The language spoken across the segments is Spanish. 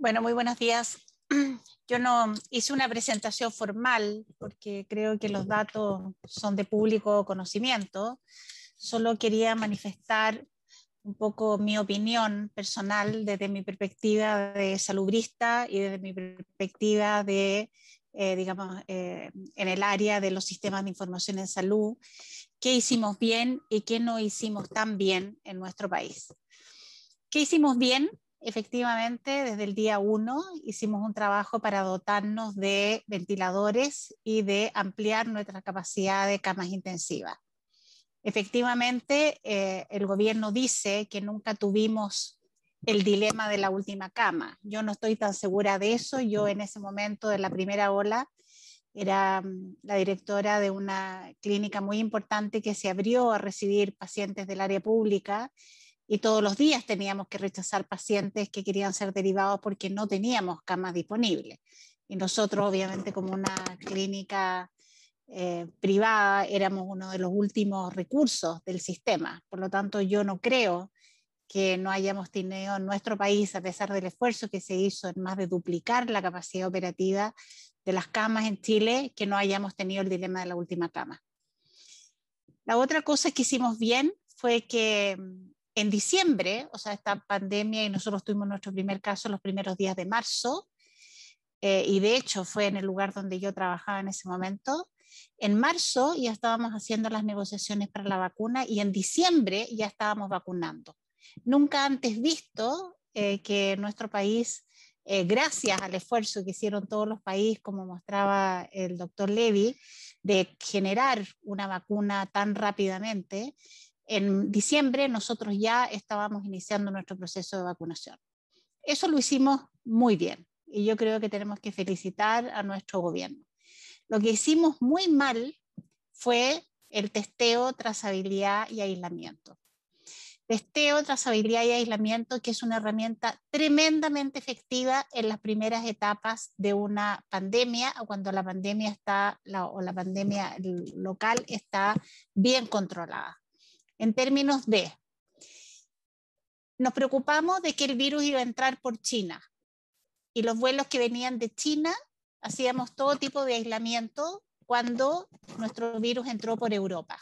Bueno, muy buenos días. Yo no hice una presentación formal porque creo que los datos son de público conocimiento. Solo quería manifestar un poco mi opinión personal desde mi perspectiva de salubrista y desde mi perspectiva de, eh, digamos, eh, en el área de los sistemas de información en salud, qué hicimos bien y qué no hicimos tan bien en nuestro país. ¿Qué hicimos bien? Efectivamente, desde el día uno hicimos un trabajo para dotarnos de ventiladores y de ampliar nuestra capacidad de camas intensivas. Efectivamente, eh, el gobierno dice que nunca tuvimos el dilema de la última cama. Yo no estoy tan segura de eso. Yo en ese momento de la primera ola era mm, la directora de una clínica muy importante que se abrió a recibir pacientes del área pública y todos los días teníamos que rechazar pacientes que querían ser derivados porque no teníamos camas disponibles. Y nosotros, obviamente, como una clínica eh, privada, éramos uno de los últimos recursos del sistema. Por lo tanto, yo no creo que no hayamos tenido en nuestro país, a pesar del esfuerzo que se hizo en más de duplicar la capacidad operativa de las camas en Chile, que no hayamos tenido el dilema de la última cama. La otra cosa que hicimos bien fue que en diciembre, o sea, esta pandemia, y nosotros tuvimos nuestro primer caso los primeros días de marzo, eh, y de hecho fue en el lugar donde yo trabajaba en ese momento. En marzo ya estábamos haciendo las negociaciones para la vacuna y en diciembre ya estábamos vacunando. Nunca antes visto eh, que nuestro país, eh, gracias al esfuerzo que hicieron todos los países, como mostraba el doctor Levy, de generar una vacuna tan rápidamente, en diciembre nosotros ya estábamos iniciando nuestro proceso de vacunación. Eso lo hicimos muy bien y yo creo que tenemos que felicitar a nuestro gobierno. Lo que hicimos muy mal fue el testeo, trazabilidad y aislamiento. Testeo, trazabilidad y aislamiento, que es una herramienta tremendamente efectiva en las primeras etapas de una pandemia o cuando la pandemia está o la pandemia local está bien controlada en términos de, nos preocupamos de que el virus iba a entrar por China y los vuelos que venían de China hacíamos todo tipo de aislamiento cuando nuestro virus entró por Europa.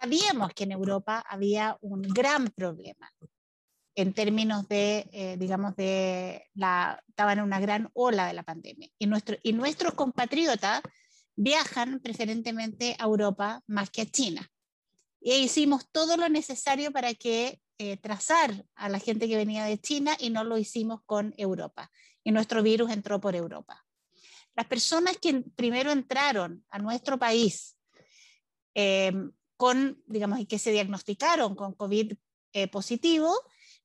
Sabíamos que en Europa había un gran problema en términos de, eh, digamos, de la, estaban en una gran ola de la pandemia. Y, nuestro, y nuestros compatriotas viajan preferentemente a Europa más que a China. Y hicimos todo lo necesario para que eh, trazar a la gente que venía de China y no lo hicimos con Europa. Y nuestro virus entró por Europa. Las personas que primero entraron a nuestro país eh, con, digamos, y que se diagnosticaron con COVID eh, positivo,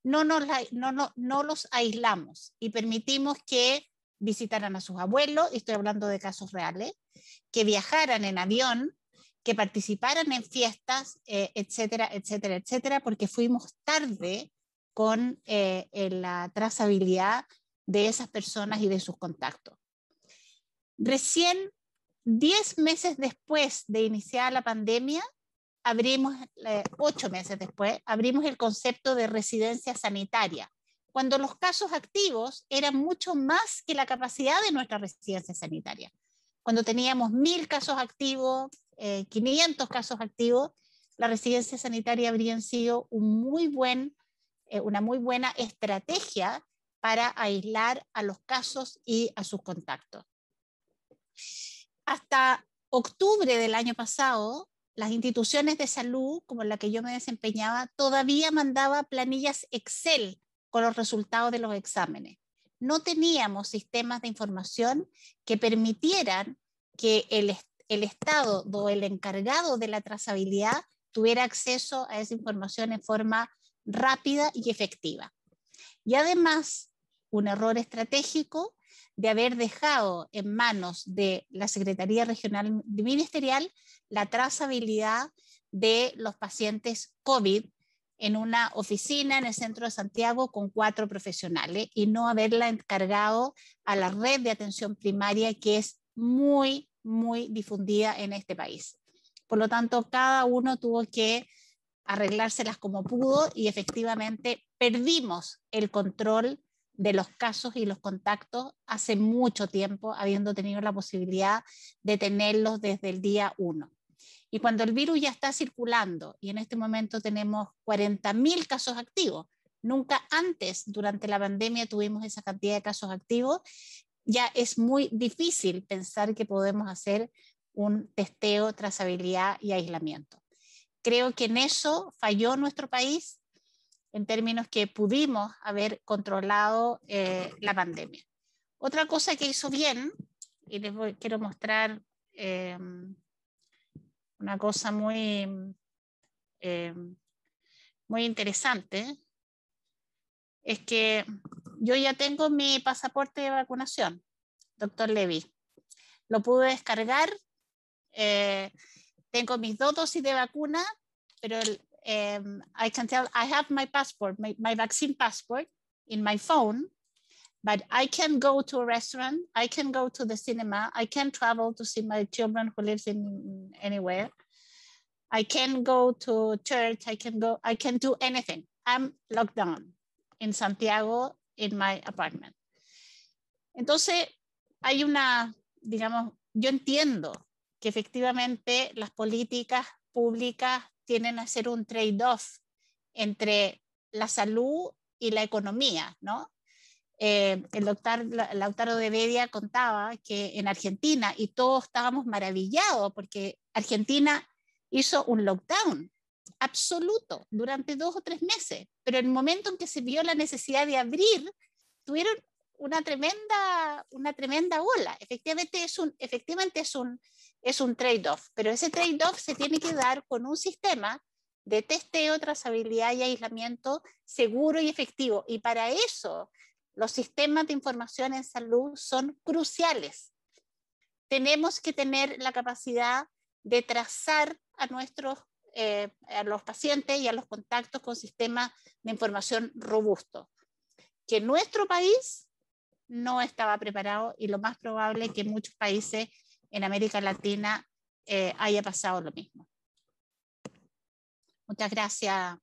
no, nos, no, no, no los aislamos y permitimos que visitaran a sus abuelos, estoy hablando de casos reales, que viajaran en avión que participaran en fiestas, eh, etcétera, etcétera, etcétera, porque fuimos tarde con eh, la trazabilidad de esas personas y de sus contactos. Recién 10 meses después de iniciar la pandemia, abrimos, eh, ocho meses después, abrimos el concepto de residencia sanitaria, cuando los casos activos eran mucho más que la capacidad de nuestra residencia sanitaria. Cuando teníamos mil casos activos, 500 eh, casos activos, la residencia sanitaria habrían sido eh, una muy buena estrategia para aislar a los casos y a sus contactos. Hasta octubre del año pasado, las instituciones de salud, como la que yo me desempeñaba, todavía mandaba planillas Excel con los resultados de los exámenes. No teníamos sistemas de información que permitieran que el, el Estado o el encargado de la trazabilidad tuviera acceso a esa información en forma rápida y efectiva. Y además, un error estratégico de haber dejado en manos de la Secretaría Regional Ministerial la trazabilidad de los pacientes COVID en una oficina en el centro de Santiago con cuatro profesionales y no haberla encargado a la red de atención primaria que es muy, muy difundida en este país. Por lo tanto, cada uno tuvo que arreglárselas como pudo y efectivamente perdimos el control de los casos y los contactos hace mucho tiempo, habiendo tenido la posibilidad de tenerlos desde el día 1. Y cuando el virus ya está circulando y en este momento tenemos 40.000 casos activos, nunca antes durante la pandemia tuvimos esa cantidad de casos activos, ya es muy difícil pensar que podemos hacer un testeo, trazabilidad y aislamiento. Creo que en eso falló nuestro país en términos que pudimos haber controlado eh, la pandemia. Otra cosa que hizo bien, y les quiero mostrar eh, una cosa muy, eh, muy interesante, es que yo ya tengo mi pasaporte de vacunación, doctor Levy. Lo pude descargar. tengo mis dos dosis de vacuna, pero um, I can tell I have my passport, my, my vaccine passport in my phone, but I can go to a restaurant, I can go to the cinema, I can travel to see my children who lives in anywhere. I can go to church, I can go, I can do anything. I'm locked down in Santiago in my apartment. Entonces, hay una, digamos, yo entiendo que efectivamente las políticas públicas tienen a hacer un trade-off entre la salud y la economía, ¿no? Eh, el doctor Lautaro de Bedia contaba que en Argentina, y todos estábamos maravillados porque Argentina hizo un lockdown absoluto durante dos o tres meses, pero el momento en que se vio la necesidad de abrir, tuvieron una tremenda, una tremenda ola. Efectivamente es un, efectivamente es un, es un trade-off, pero ese trade-off se tiene que dar con un sistema de testeo, trazabilidad y aislamiento seguro y efectivo. Y para eso los sistemas de información en salud son cruciales. Tenemos que tener la capacidad de trazar a nuestros eh, a los pacientes y a los contactos con sistemas de información robustos. Que nuestro país no estaba preparado y lo más probable es que muchos países en América Latina eh, haya pasado lo mismo. Muchas gracias,